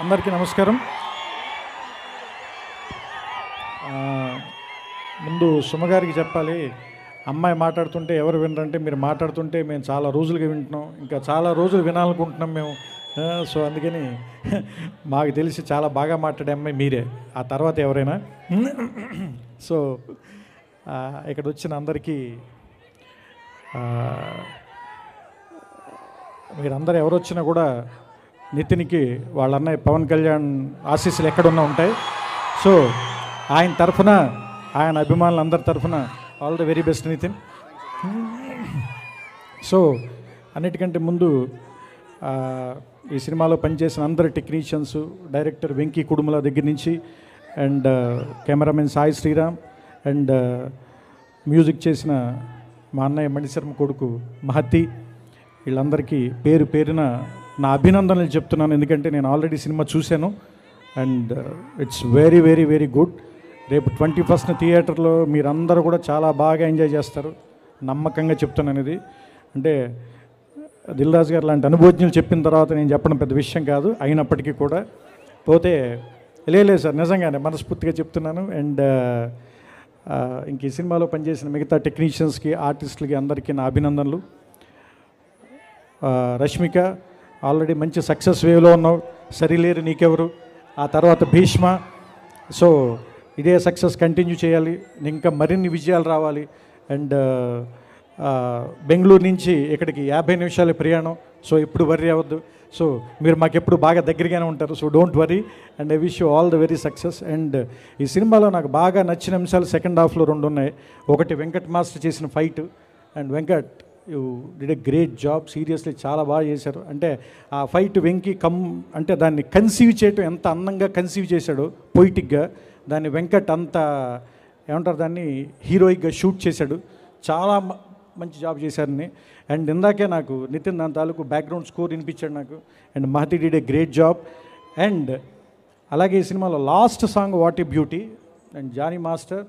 అందరికీ నమస్కారం. ముందు సుమగారికి చెప్పాలి. అమ్మాయి మాట్లాడుతుంటే ఎవరు వినరంటే మీరు మాట్లాడుతుంటే మేము చాలా రోజులుగా వింటున్నాం. ఇంకా చాలా రోజులు వినాలనుకుంటున్నాం మేము. సో అందుకని మాకు తెలిసి చాలా బాగా మాట్లాడే అమ్మాయి మీరే. ఆ తర్వాత ఎవరైనా. సో ఇక్కడ వచ్చిన అందరికీ మీరందరూ ఎవరు వచ్చినా కూడా నితిన్కి వాళ్ళ అన్నయ్య పవన్ కళ్యాణ్ ఆశీస్సులు ఎక్కడున్నా ఉంటాయి. సో ఆయన తరఫున ఆయన అభిమానులందరి తరఫున all the very best Nithiin. So అన్నిటికంటే ముందు ఈ సినిమాలో పనిచేసిన అందరు టెక్నీషియన్స్ డైరెక్టర్ వెంకీ కుడుముల దగ్గర నుంచి and cameraman Sai Sriram and music చేసిన మా అన్నయ్య మణిశర్మ కొడుకు మహతి వీళ్ళందరికీ పేరు పేరున నా అభినందనలు చెప్తున్నాను ఎందుకంటే నేను ఆల్రెడీ సినిమా చూశాను. And it's very very very good రేపు ట్వంటీ ఫస్ట్ థియేటర్లో మీరందరూ కూడా చాలా బాగా ఎంజాయ్ చేస్తారు. నమ్మకంగా చెప్తున్నాను ఇది. అంటే దిల్రాజ్ గారు లాంటి అనుభవజ్ఞులు చెప్పిన తర్వాత నేను చెప్పడం పెద్ద విషయం కాదు అయినప్పటికీ కూడా. పోతే లేదు సార్ నిజంగానే మనస్ఫూర్తిగా చెప్తున్నాను. అండ్ uh, uh, ఇంక ఈ సినిమాలో పనిచేసిన మిగతా టెక్నీషియన్స్కి ఆర్టిస్టులకి అందరికీ నా అభినందనలు. Uh, రష్మిక ఆల్రెడీ మంచి సక్సెస్ వేవ్లో ఉన్నావు సరిలేరు నీకెవరు. ఆ తర్వాత భీష్మ. సో ఇదే సక్సెస్ కంటిన్యూ చేయాలి. ఇంకా మరిన్ని విజయాలు రావాలి. అండ్ బెంగళూరు నుంచి ఇక్కడికి యాభై నిమిషాల ప్రయాణం. సో ఎప్పుడు వర్రీ అవ్వద్దు. సో మీరు మాకు ఎప్పుడు బాగా దగ్గరగానే ఉంటారు. So don't worry and I wish you all the very success and ఈ సినిమాలో నాకు బాగా నచ్చిన అంశాలు సెకండ్ హాఫ్లో రెండు ఉన్నాయి ఒకటి వెంకట్ మాస్టర్ చేసిన fight and Venkat you did a great job seriously చాలా బాగా చేశారు. అంటే ఆ ఫైట్ వెంకి కమ్ అంటే దాన్ని కన్సీవ్ చేయటం ఎంత అందంగా కన్సీవ్ చేశాడు పొయిటిక్గా దాన్ని వెంకట్ అంత ఏమంటారు దాన్ని హీరోయిక్గా షూట్ చేశాడు. చాలా మ- మంచి జాబ్ చేశారని. అండ్ ఇందాకే నాకు నితిన్ దాని తాలూకు బ్యాక్గ్రౌండ్ స్కోర్ వినిపించాడు నాకు. And Mahati did a great job and అలాగే ఈ సినిమాలో last song what a beauty and Johnny master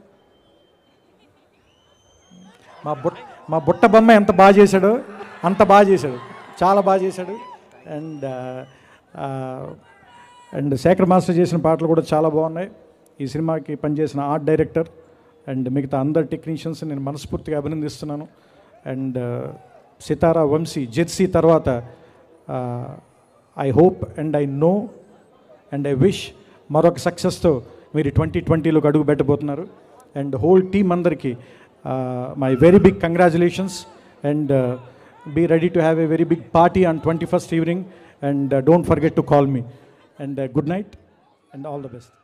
మా బుట్ట మా బుట్ట బొమ్మ ఎంత బాగా చేశాడో అంత బాగా చేశాడు. చాలా బాగా చేశాడు. అండ్ అండ్ శేఖర్ మాస్టర్ చేసిన పాటలు కూడా చాలా బాగున్నాయి. ఈ సినిమాకి పనిచేసిన ఆర్ట్ డైరెక్టర్ అండ్ మిగతా అందరు టెక్నీషియన్స్ నేను మనస్ఫూర్తిగా అభినందిస్తున్నాను. అండ్ సితారా వంశీ జెర్సీ తర్వాత I hope and I know and I wish మరొక సక్సెస్తో మీరు ట్వంటీ ట్వంటీలోకి అడుగు పెట్టబోతున్నారు. అండ్ హోల్ టీమ్ అందరికీ Uh, my very big congratulations and uh, be ready to have a very big party on 21st evening and uh, don't forget to call me. And good night and all the best.